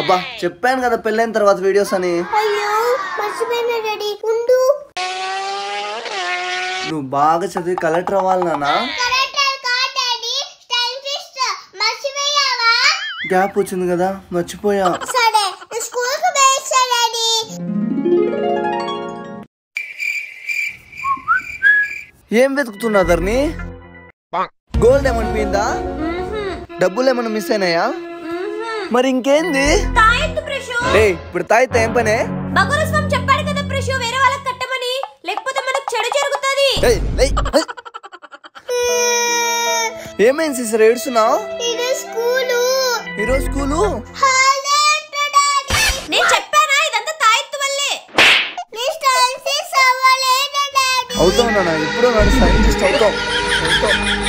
అబ్బా చెప్పాను కదా పెళ్ళైన తర్వాత వీడియోస్ అని. నువ్వు బాగా చదివి కలెక్టర్ అవ్వాలి మర్చిపోయావా? గ్యాప్ వచ్చింది కదా మర్చిపోయా. నేను ఏం వెతుకుతున్నా ధర్ని? గోల్డ్ ఏమన్నా పోయిందా డబ్బులు ఏమన్నా మిస్ అయినాయా? మరి ఇంకేంది? ఇప్పుడు తాయితే ఏం పనే? బగోర స్వామి చెప్పాడు కదా ప్రశు వేరే వాళ్ళకి కట్టమని. లేకపోతే మనకు చెడు జరుగుతుంది. ఏమైంది సిస్టర్ ఏడుస్తున్నావు? ఈరోజు స్కూలు? నేను చెప్పానా? ఇదంతా తాయెత్తు వల్లే. అవుతావు నాన్న సైంటిస్ట్ అవుతావు. అవుతావు.